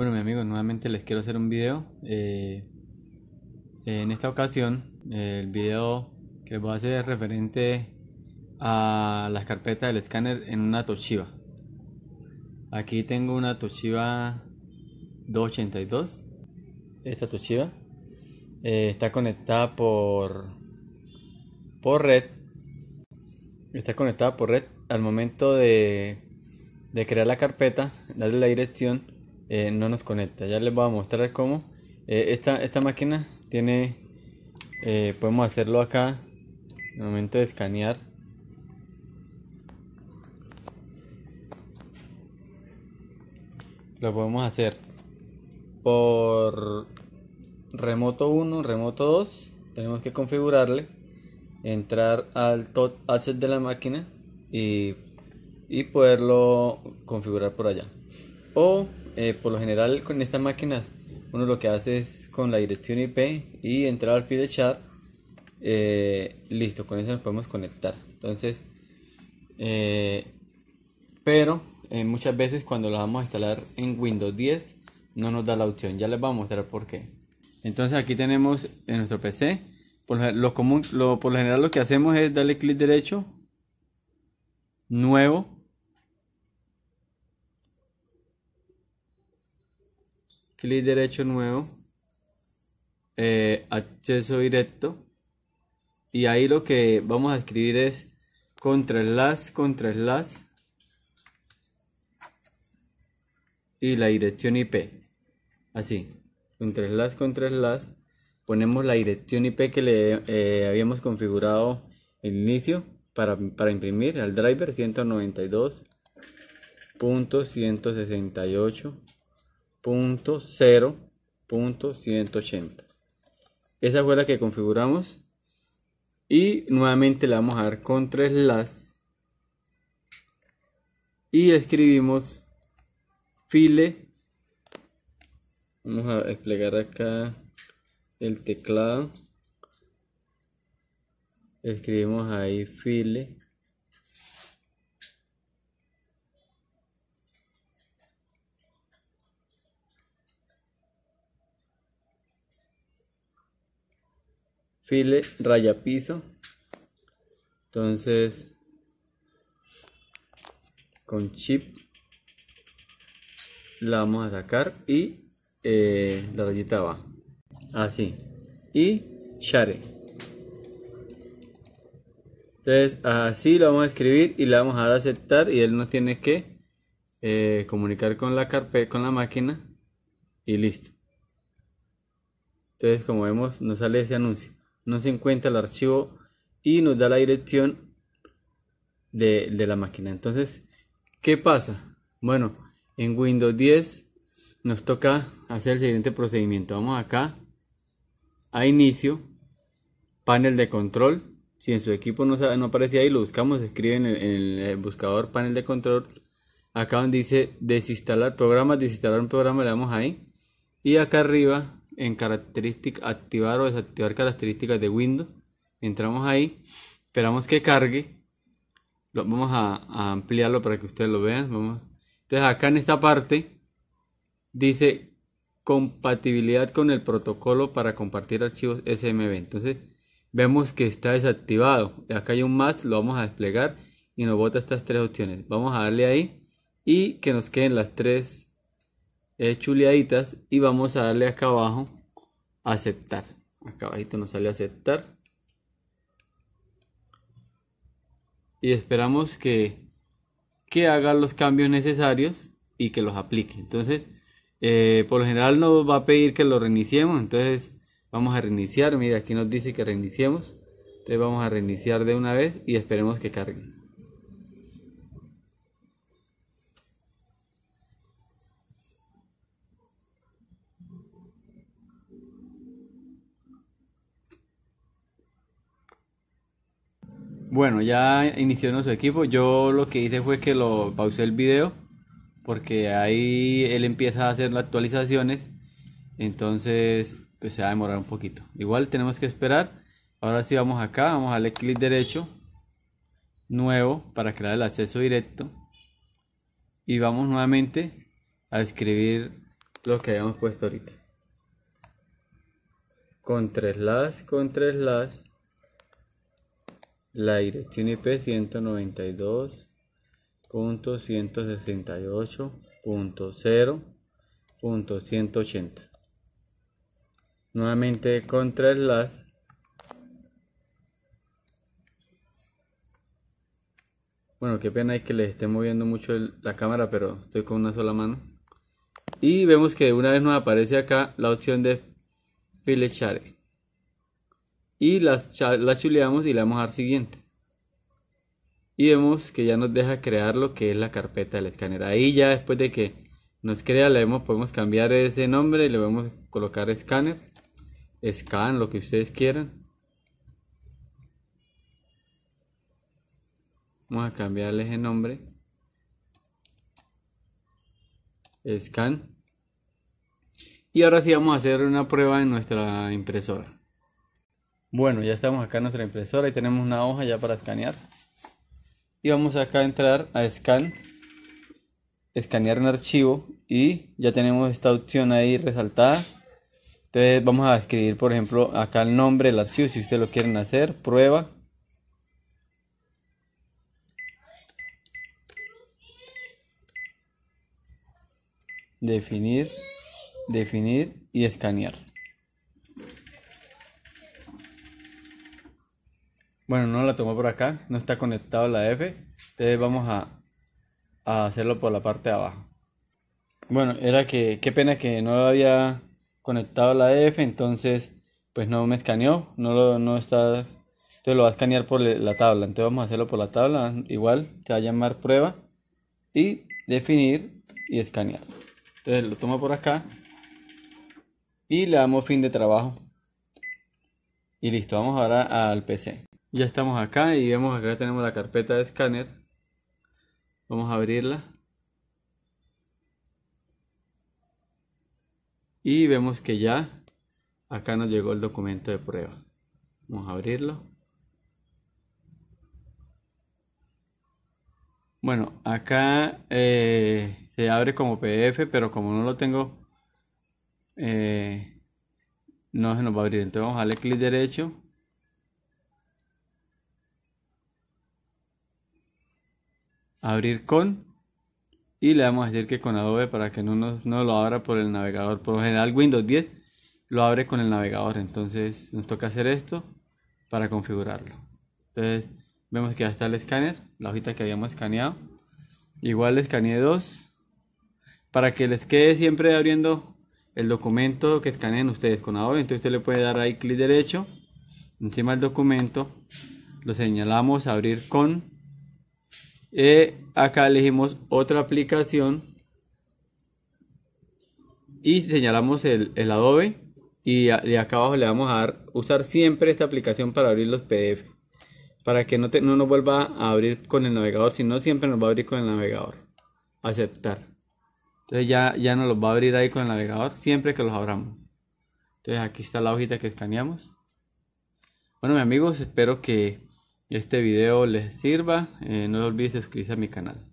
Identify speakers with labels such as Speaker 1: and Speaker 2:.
Speaker 1: Bueno, mi amigo, nuevamente les quiero hacer un video. Eh, en esta ocasión, el video que les voy a hacer es referente a las carpetas del escáner en una Toshiba. Aquí tengo una Toshiba 282. Esta Toshiba eh, está conectada por por red. Está conectada por red. Al momento de, de crear la carpeta, darle la dirección eh, no nos conecta. Ya les voy a mostrar cómo. Eh, esta, esta máquina tiene, eh, podemos hacerlo acá, en el momento de escanear. Lo podemos hacer por remoto 1, remoto 2. Tenemos que configurarle, entrar al top access de la máquina y, y poderlo configurar por allá. O eh, por lo general con estas máquinas uno lo que hace es con la dirección IP y entrar al file chat eh, listo con eso nos podemos conectar. Entonces eh, pero muchas veces cuando lo vamos a instalar en Windows 10 no nos da la opción. Ya les voy a mostrar por qué. Entonces aquí tenemos en nuestro PC por lo, común, lo, por lo general lo que hacemos es darle clic derecho nuevo clic derecho nuevo, eh, acceso directo. Y ahí lo que vamos a escribir es contra slash y la dirección IP así. Contra slash ponemos la dirección IP que le eh, habíamos configurado el inicio para, para imprimir al driver 192.168 punto 180 esa fue la que configuramos. Y nuevamente le vamos a dar contra slash y escribimos file. Vamos a desplegar acá el teclado. Escribimos ahí file file raya piso. Entonces con chip la vamos a sacar y eh, la rayita va. Así. Y share. Entonces así lo vamos a escribir y le vamos a dar a aceptar y él nos tiene que eh, comunicar con la carpeta con la máquina y listo. Entonces como vemos nos sale ese anuncio no se encuentra el archivo y nos da la dirección de, la máquina. Entonces, ¿qué pasa? Bueno, en Windows 10 nos toca hacer el siguiente procedimiento. Vamos acá a inicio, panel de control. Si en su equipo no, no aparece ahí, lo buscamos, escriben en el, buscador panel de control. Acá donde dice desinstalar programas, desinstalar un programa, le damos ahí. Y acá arriba en características, activar o desactivar características de Windows. Entramos ahí, esperamos que cargue. Vamos a, ampliarlo para que ustedes lo vean. Vamos. Entonces acá en esta parte dice compatibilidad con el protocolo para compartir archivos SMB. Entonces vemos que está desactivado. Acá hay un más, lo vamos a desplegar y nos bota estas tres opciones. Vamos a darle ahí y que nos queden las tres eh, chuleaditas y vamos a darle acá abajo aceptar. Acá abajito nos sale aceptar. Y esperamos que que haga los cambios necesarios y que los aplique. Entonces eh, por lo general nos va a pedir que lo reiniciemos entonces vamos a reiniciar. Mira aquí nos dice que reiniciemos. Entonces vamos a reiniciar de una vez y esperemos que cargue Bueno, ya inició nuestro equipo. Yo lo que hice fue que lo pausé el video porque ahí él empieza a hacer las actualizaciones. Entonces, pues se va a demorar un poquito. Igual tenemos que esperar. Ahora sí vamos acá, vamos a darle clic derecho, nuevo, para crear el acceso directo. Y vamos nuevamente a escribir lo que habíamos puesto ahorita. Con tres las, con tres las, la dirección IP 192.168.0.180. Nuevamente con tres las Bueno, qué pena que le esté moviendo mucho la cámara, pero estoy con una sola mano. Y vemos que una vez nos aparece acá la opción de Share. Y la, chuleamos y le damos a dar siguiente. Y vemos que ya nos deja crear lo que es la carpeta del escáner. Ahí ya después de que nos crea, le podemos cambiar ese nombre y le podemos colocar escáner, scan, lo que ustedes quieran. Vamos a cambiarle ese nombre. Scan. Y ahora sí vamos a hacer una prueba en nuestra impresora. Bueno, ya estamos acá en nuestra impresora y tenemos una hoja ya para escanear. Y vamos acá a entrar a Scan. Escanear en archivo. Y ya tenemos esta opción ahí resaltada. Entonces vamos a escribir, por ejemplo, acá el nombre del archivo si ustedes lo quieren hacer. Prueba. definir, definir y escanear. Bueno, no la tomó por acá, no está conectado la F, entonces vamos a, hacerlo por la parte de abajo. Bueno, era que, qué pena que no había conectado la F, entonces pues no me escaneó, no, lo, no está, entonces lo va a escanear por la tabla, entonces vamos a hacerlo por la tabla, igual te va a llamar prueba y definir y escanear. Entonces lo tomo por acá y le damos fin de trabajo. Y listo, vamos ahora al PC. Ya estamos acá y vemos acá tenemos la carpeta de escáner. Vamos a abrirla. Y vemos que ya acá nos llegó el documento de prueba. Vamos a abrirlo. Bueno, acá eh, se abre como PDF, pero como no lo tengo, eh, no se nos va a abrir. Entonces vamos a darle clic derecho. Abrir con. Y le vamos a decir que con Adobe para que no, nos, no lo abra por el navegador. Por lo general Windows 10 lo abre con el navegador. Entonces nos toca hacer esto para configurarlo. Entonces vemos que ya está el escáner, la hojita que habíamos escaneado. Igual escaneé dos para que les quede siempre abriendo el documento que escaneen ustedes con Adobe. Entonces usted le puede dar ahí clic derecho encima del documento, lo señalamos abrir con. Y acá elegimos otra aplicación y señalamos el, Adobe y, acá abajo le vamos a dar usar siempre esta aplicación para abrir los PDF para que no, no nos vuelva a abrir con el navegador sino siempre nos va a abrir con el navegador aceptar entonces ya, ya nos los va a abrir ahí con el navegador siempre que los abramos. Entonces aquí está la hojita que escaneamos. Bueno, mis amigos, espero que este video les sirva. Eh, no olvides suscribirse a mi canal.